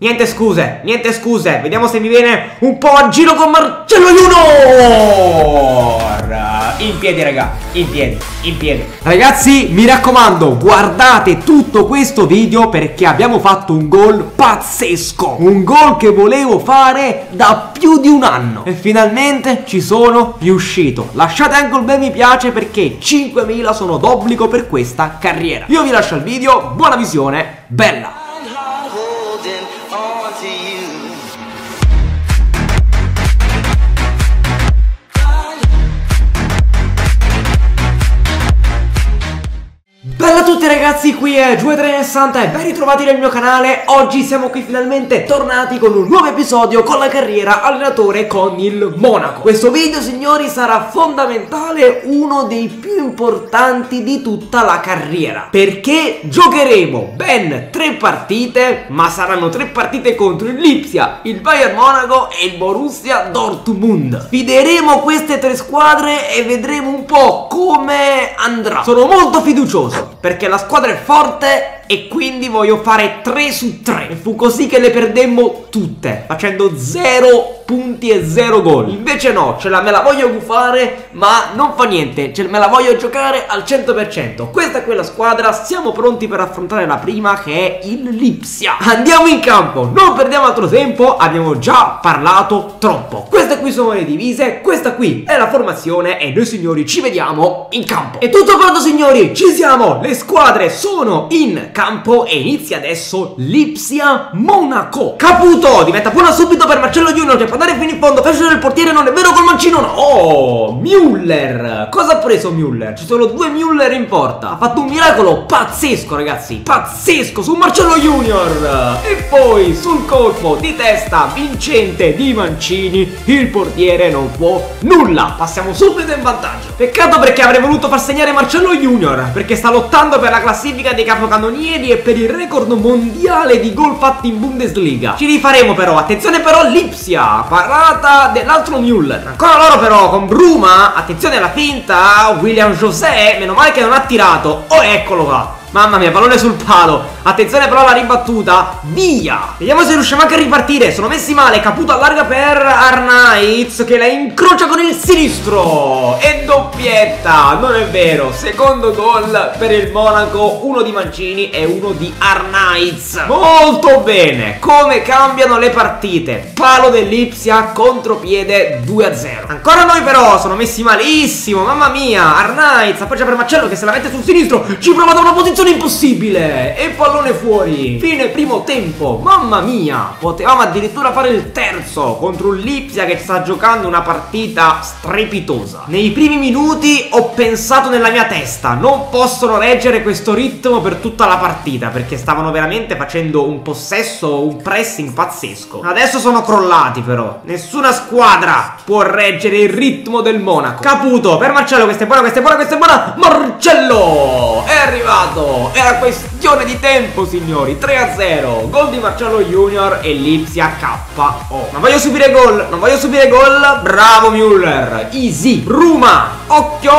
Niente scuse, niente scuse. Vediamo se mi viene un po' a giro con Marcello Junior. In piedi, raga. In piedi, in piedi. Ragazzi, mi raccomando, guardate tutto questo video perché abbiamo fatto un gol pazzesco. Un gol che volevo fare da più di un anno. E finalmente ci sono riuscito. Lasciate anche un bel mi piace perché 5.000 sono d'obbligo per questa carriera. Io vi lascio il video, buona visione, bella! to you. Bella a tutti ragazzi, qui è Giue360 e ben ritrovati nel mio canale. Oggi siamo qui finalmente tornati con un nuovo episodio con la carriera allenatore con il Monaco. Questo video signori sarà fondamentale, uno dei più importanti di tutta la carriera Perché giocheremo ben tre partite, ma saranno tre partite contro il Lipsia, il Bayern Monaco e il Borussia Dortmund. Sfideremo queste tre squadre e vedremo un po' come andrà. Sono molto fiducioso perché la squadra è forte e quindi voglio fare 3 su 3 e fu così che le perdemmo tutte facendo 0 punti e 0 gol. Invece no ce la me la voglio gufare ma non fa niente. Ce me la voglio giocare al 100% questa è quella squadra siamo pronti per affrontare la prima che è il Lipsia. Andiamo in campo non perdiamo altro tempo abbiamo già parlato troppo. Queste qui sono le divise questa qui è la formazione e noi signori ci vediamo in campo. È tutto pronto signori? Ci siamo! Le squadre sono in campo e inizia adesso Lipsia Monaco. Caputo diventa buona subito per Marcello Junior che può andare fino in fondo Fascia del portiere non è vero col mancino no. Oh Müller. Cosa ha preso Müller? Ci sono due Müller in porta. Ha fatto un miracolo pazzesco ragazzi Pazzesco su Marcello Junior. E poi sul colpo di testa vincente di Mancini Il portiere non può nulla. Passiamo subito in vantaggio. Peccato perché avrei voluto far segnare Marcello Junior Perché sta lottando per la classifica dei capocannonieri e per il record mondiale di gol fatti in Bundesliga. Ci rifaremo però, attenzione però Lipsia, parata dell'altro Müller. Ancora loro però con Bruma, attenzione alla finta, William José, meno male che non ha tirato. Oh eccolo qua. Mamma mia, pallone sul palo. Attenzione però alla ribattuta. Via! Vediamo se riusciamo anche a ripartire. Sono messi male. Caputo allarga per Arnaiz Che la incrocia con il sinistro. E doppietta. Non è vero. Secondo gol per il Monaco Uno di Mancini e uno di Arnaiz. Molto bene. Come cambiano le partite? Palo dell'Ipsia Contropiede 2-0 Ancora noi però Sono messi malissimo. Mamma mia. Arnaiz Appoggia per Marcello Che se la mette sul sinistro Ci prova da una posizione posizione impossibile! E pallone fuori! Fine primo tempo! Mamma mia! Potevamo addirittura fare il terzo Contro un Lipsia che sta giocando una partita strepitosa. Nei primi minuti ho pensato nella mia testa Non possono reggere questo ritmo per tutta la partita Perché stavano veramente facendo un possesso Un pressing pazzesco. Adesso sono crollati però. Nessuna squadra può reggere il ritmo del Monaco. Caputo! Per Marcello Questa è buona, questa è buona, questa è buona Marcello! È arrivato era questione di tempo signori. 3 a 0 Gol di Marcello Junior e Lipsia KO Non voglio subire gol Non voglio subire gol. Bravo Müller. Easy. Ruma. Occhio.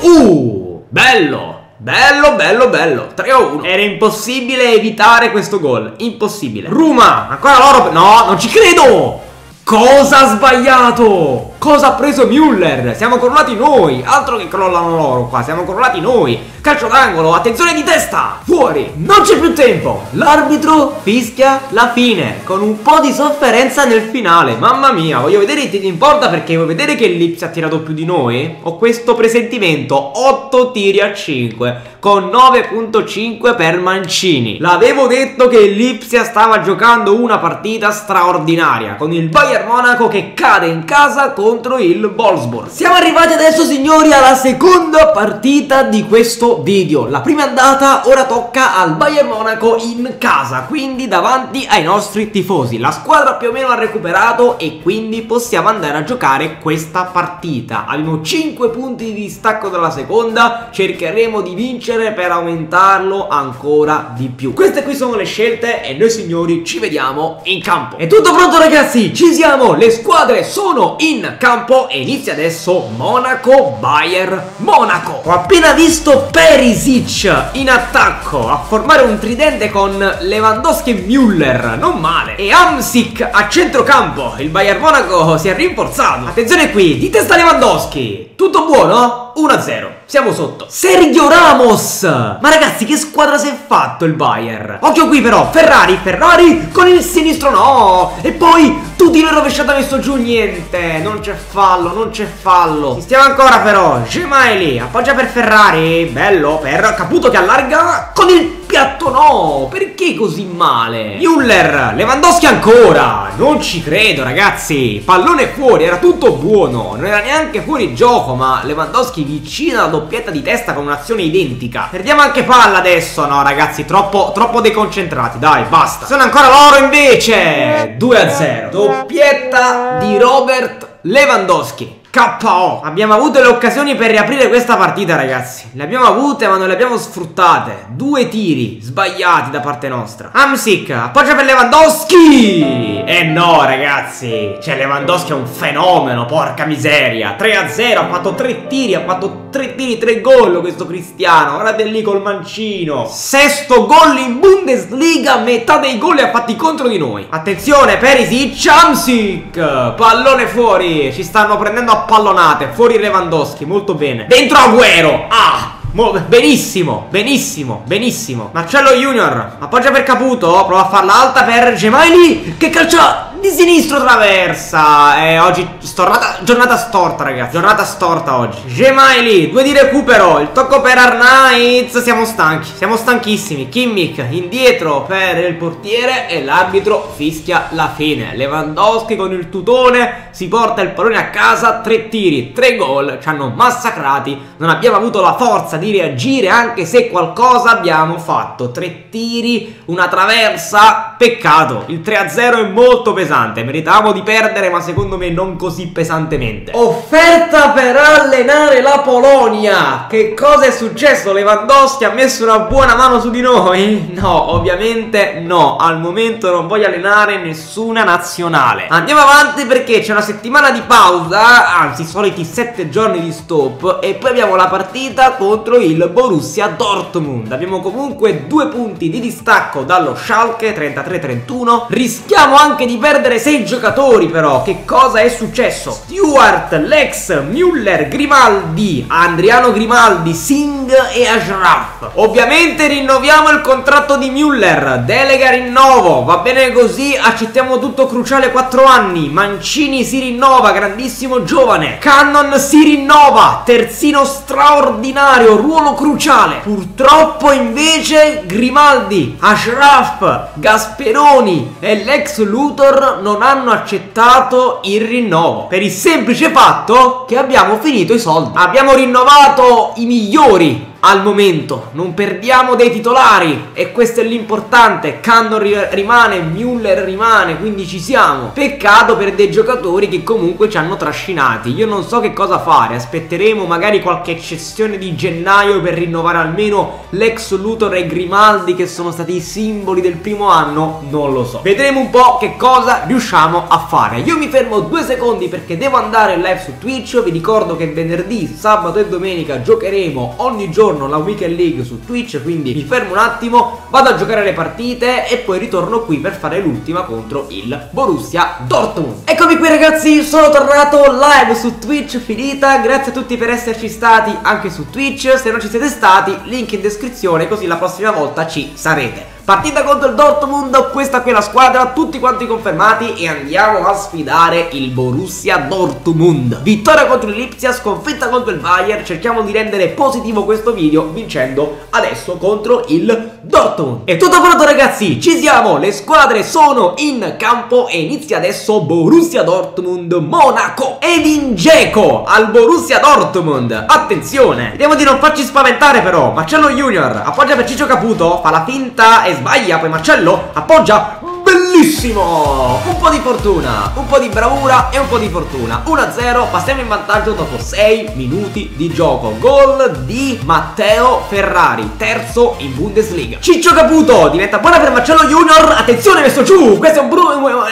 Uh Bello. Bello, bello, bello. 3 a 1 Era impossibile evitare questo gol. Impossibile. Ruma. Ancora loro No, non ci credo. Cosa ha sbagliato? Cosa ha preso Müller? Siamo crollati noi. Altro che crollano loro qua. Siamo crollati noi Calcio d'angolo, attenzione di testa! Fuori! Non c'è più tempo! L'arbitro fischia la fine, con un po' di sofferenza nel finale. Mamma mia, voglio vedere i tiri in porta perché vuoi vedere che l'Ips ha tirato più di noi? Ho questo presentimento, 8 tiri a 5, con 9.5 per Mancini. L'avevo detto che l'Ipsia stava giocando una partita straordinaria, con il Bayern Monaco che cade in casa contro il Wolfsburg. Siamo arrivati adesso, signori, alla seconda partita di questo video. La prima andata ora tocca al Bayern Monaco in casa, quindi davanti ai nostri tifosi. La squadra più o meno ha recuperato e quindi possiamo andare a giocare questa partita. Abbiamo 5 punti di distacco dalla seconda, cercheremo di vincere per aumentarlo ancora di più. Queste qui sono le scelte e noi signori ci vediamo in campo. È tutto pronto ragazzi, ci siamo, le squadre sono in campo e inizia adesso Monaco Bayern Monaco. Ho appena visto Perisic in attacco a formare un tridente con Lewandowski e Müller, non male. E Amsic a centrocampo. Il Bayern Monaco si è rinforzato. Attenzione qui, di testa Lewandowski. Tutto buono? 1-0. Siamo sotto. Sergio Ramos! Ma ragazzi, che squadra si è fatto il Bayern? Occhio qui però, Ferrari, Ferrari con il sinistro no! E poi tutti in rovesciata messo giù niente. Non c'è fallo, non c'è fallo. Stiamo ancora però. Gemaili, appoggia per Ferrari. Bello, per Caputo che allarga con il piatto no. Perché così male? Müller, Lewandowski ancora. Non ci credo ragazzi. Pallone fuori, era tutto buono. Non era neanche fuori gioco, ma Lewandowski vicino alla doppietta di testa con un'azione identica. Perdiamo anche palla adesso. No ragazzi, troppo, troppo deconcentrati. Dai, basta. Sono ancora loro invece. 2 a 0. Doppietta di Robert Lewandowski. KO Abbiamo avuto le occasioni per riaprire questa partita ragazzi. Le abbiamo avute ma non le abbiamo sfruttate. Due tiri sbagliati da parte nostra. Amsic appoggia per Lewandowski. E no ragazzi. Cioè Lewandowski è un fenomeno Porca miseria. 3-0 ha fatto tre tiri Ha fatto tre tiri, tre gol questo Cristiano. Guardate lì col mancino. Sesto gol in Bundesliga Metà dei gol li ha fatti contro di noi. Attenzione Perisic Amsic. Pallone fuori. Ci stanno prendendo a pallonate Fuori Lewandowski, molto bene. Dentro Agüero Ah benissimo, benissimo, benissimo. Marcello Junior Appoggia per Caputo Prova a farla alta per Gemaili Che calcia di sinistro traversa. E oggi stornata, giornata storta ragazzi Giornata storta oggi. Gemaili Due di recupero. Il tocco per Arnaiz. Siamo stanchi Siamo stanchissimi. Kimmich indietro per il portiere E l'arbitro fischia la fine. Lewandowski con il tutone Si porta il pallone a casa. Tre tiri, tre gol Ci hanno massacrati. Non abbiamo avuto la forza di reagire Anche se qualcosa abbiamo fatto. Tre tiri, una traversa. Peccato Il 3-0 è molto pesante pesante. Meritavamo di perdere, ma secondo me non così pesantemente. Offerta per allenare la Polonia. Che cosa è successo? Lewandowski ha messo una buona mano su di noi? No, ovviamente no. Al momento non voglio allenare nessuna nazionale. Andiamo avanti perché c'è una settimana di pausa, anzi soliti 7 giorni di stop e poi abbiamo la partita contro il Borussia Dortmund. Abbiamo comunque due punti di distacco dallo Schalke 33-31. Rischiamo anche di perdere perdere 6 giocatori però. Che cosa è successo? Stewart, Lex, Müller, Grimaldi Adriano Grimaldi, Singh e Ashraf. Ovviamente rinnoviamo il contratto di Müller. Delega rinnovo. Va bene così accettiamo tutto cruciale 4 anni. Mancini si rinnova Grandissimo giovane. Cannon si rinnova Terzino straordinario Ruolo cruciale. Purtroppo invece Grimaldi Ashraf Gasperoni e Lex Luthor non hanno accettato il rinnovo per il semplice fatto che abbiamo finito i soldi. Abbiamo rinnovato i migliori al momento. Non perdiamo dei titolari e questo è l'importante. Cannon rimane, Müller rimane quindi ci siamo. Peccato per dei giocatori che comunque ci hanno trascinati. Io non so che cosa fare. Aspetteremo magari qualche eccezione di gennaio per rinnovare almeno l'ex Luthor e Grimaldi che sono stati i simboli del primo anno. Non lo so. Vedremo un po' che cosa riusciamo a fare. Io mi fermo due secondi perché devo andare live su Twitch. Vi ricordo che venerdì, sabato e domenica giocheremo ogni giorno giorno la Weekend League su Twitch Quindi mi fermo un attimo, vado a giocare le partite E poi ritorno qui per fare l'ultima contro il Borussia Dortmund. Eccomi qui ragazzi, sono tornato live su Twitch finita. Grazie a tutti per esserci stati anche su Twitch. Se non ci siete stati, link in descrizione Così la prossima volta ci sarete Partita contro il Dortmund, questa qui è la squadra, tutti quanti confermati e andiamo a sfidare il Borussia Dortmund. Vittoria contro il Lipsia, sconfitta contro il Bayern, cerchiamo di rendere positivo questo video vincendo adesso contro il Dortmund. È tutto pronto ragazzi, ci siamo, le squadre sono in campo e inizia adesso Borussia Dortmund Monaco. Edin Dzeko al Borussia Dortmund, attenzione, vediamo di non farci spaventare però, Marcello Junior appoggia per Ciccio Caputo, fa la finta e sbaglia, poi Marcello appoggia bellissimo! Un po' di fortuna, un po' di bravura e un po' di fortuna. 1-0, passiamo in vantaggio dopo 6 minuti di gioco. Gol di Matteo Ferrari, terzo in Bundesliga. Ciccio Caputo diventa buona per Marcello Junior. Attenzione, messo giù. Questo è un,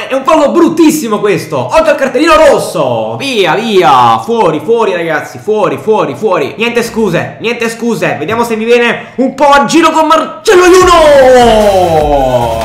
è un fallo bruttissimo questo. Occhio al cartellino rosso. Via, via. Fuori, fuori ragazzi, fuori, fuori, fuori. Niente scuse, niente scuse. Vediamo se mi viene un po' a giro con Marcello Junior.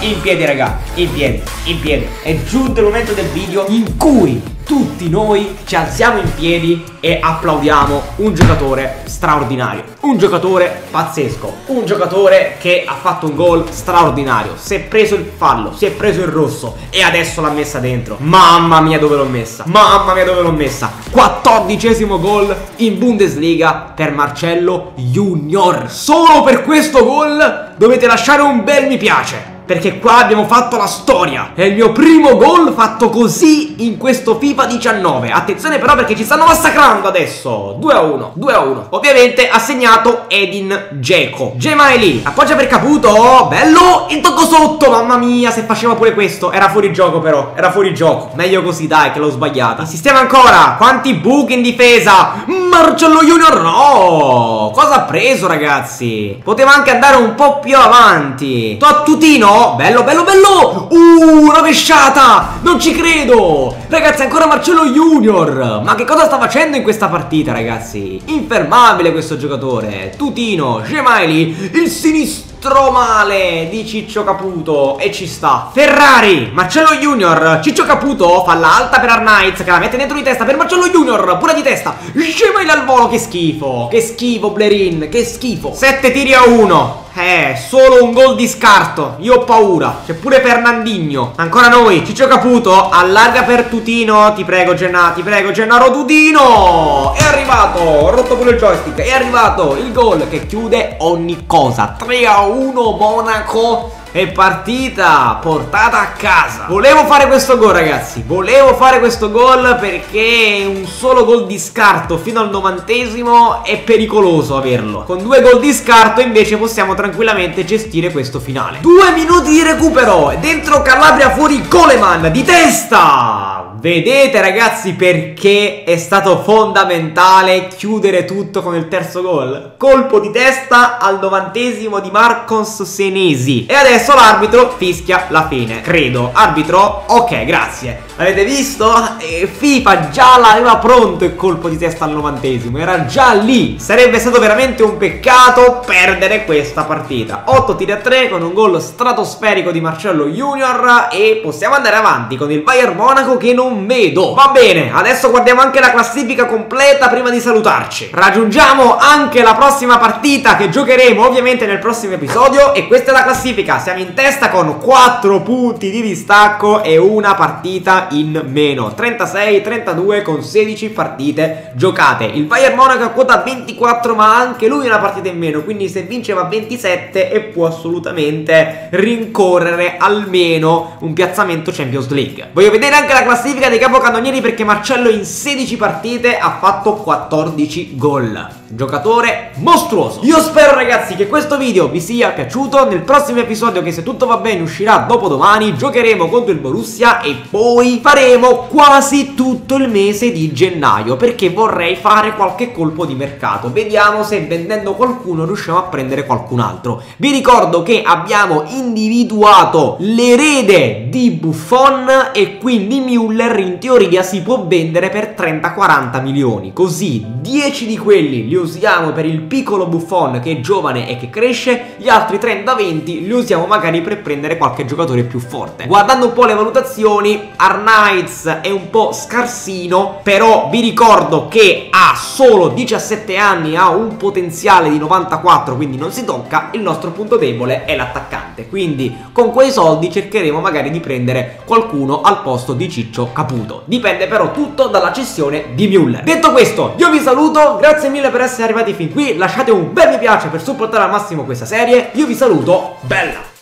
In piedi, raga, in piedi, in piedi. È giunto il momento del video in cui tutti noi ci alziamo in piedi e applaudiamo un giocatore straordinario. Un giocatore pazzesco. Un giocatore che ha fatto un gol straordinario. Si è preso il fallo, si è preso il rosso e adesso l'ha messa dentro. Mamma mia dove l'ho messa. Mamma mia dove l'ho messa. Quattordicesimo gol in Bundesliga per Marcello Junior. Solo per questo gol dovete lasciare un bel mi piace perché qua abbiamo fatto la storia. È il mio primo gol fatto così in questo FIFA 19. Attenzione però perché ci stanno massacrando adesso. 2 a 1, 2 a 1. Ovviamente ha segnato Edin Dzeko. Gemaili, appoggia per Caputo. Bello, il tocco sotto. Mamma mia, se faceva pure questo. Era fuori gioco però, era fuori gioco. Meglio così, dai, che l'ho sbagliata. Insistiamo ancora. Quanti buchi in difesa. Marcello Junior, no. Cosa ha preso, ragazzi? Poteva anche andare un po' più avanti. Tottutino bello, bello, bello! Uh, rovesciata! Non ci credo! Ragazzi, ancora Marcello Junior! Ma che cosa sta facendo in questa partita, ragazzi? Infermabile questo giocatore! Tutino, Gemaili, il sinistro male di Ciccio Caputo! E ci sta Ferrari, Marcello Junior Ciccio Caputo fa l'alta per Arnaiz che la mette dentro di testa per Marcello Junior pure di testa. Gemaili al volo che schifo! Che schifo Blerin che schifo! 7 tiri a 1 eh, solo un gol di scarto. Io ho paura. C'è pure Fernandinho. Ancora noi. Ciccio Caputo. Allarga per Tutino. Ti prego, Genna. Ti prego, Gennaro Tutino. È arrivato. Ho rotto pure il joystick. È arrivato il gol che chiude ogni cosa. 3 a 1 Monaco è partita portata a casa. Volevo fare questo gol ragazzi. Volevo fare questo gol perché un solo gol di scarto fino al novantesimo è pericoloso averlo. Con due gol di scarto invece possiamo tranquillamente gestire questo finale. Due minuti di recupero Dentro Calabria fuori Coleman di testa Vedete ragazzi perché è stato fondamentale chiudere tutto con il terzo gol? Colpo di testa al novantesimo di Marcos Senesi. E adesso l'arbitro fischia la fine, credo. Arbitro? Ok, grazie. Avete visto? E FIFA già l'aveva pronto il colpo di testa al novantesimo. Era già lì. Sarebbe stato veramente un peccato perdere questa partita. 8 tiri a 3 con un gol stratosferico di Marcello Junior E possiamo andare avanti con il Bayern Monaco che non non vedo. Va bene, adesso guardiamo anche la classifica completa prima di salutarci. Raggiungiamo anche la prossima partita che giocheremo ovviamente nel prossimo episodio E questa è la classifica, siamo in testa con 4 punti di distacco e una partita in meno. 36-32 con 16 partite giocate. Il Bayern Monaco a quota 24 ma anche lui una partita in meno Quindi se vince va a 27 e può assolutamente rincorrere almeno un piazzamento Champions League. Voglio vedere anche la classifica classifica dei capocannonieri perché Marcello in 16 partite ha fatto 14 gol giocatore mostruoso. Io spero ragazzi che questo video vi sia piaciuto. Nel prossimo episodio che se tutto va bene uscirà dopodomani. Giocheremo contro il Borussia e poi faremo quasi tutto il mese di gennaio Perché vorrei fare qualche colpo di mercato. Vediamo se vendendo qualcuno riusciamo a prendere qualcun altro. Vi ricordo che abbiamo individuato l'erede di Buffon E quindi Müller in teoria si può vendere per 30-40 milioni. Così 10 di quelli li usiamo per il piccolo Buffon che è giovane e che cresce, gli altri 30-20 li usiamo magari per prendere qualche giocatore più forte. Guardando un po' le valutazioni, Arnaiz è un po' scarsino, però vi ricordo che ha solo 17 anni, ha un potenziale di 94, quindi non si tocca, il nostro punto debole è l'attaccante. Quindi con quei soldi cercheremo magari di prendere qualcuno al posto di Ciccio Caputo. Dipende però tutto dalla cessione di Müller. Detto questo, io vi saluto, grazie mille per essere essere arrivati fin qui, lasciate un bel mi piace per supportare al massimo questa serie. Io vi saluto, bella!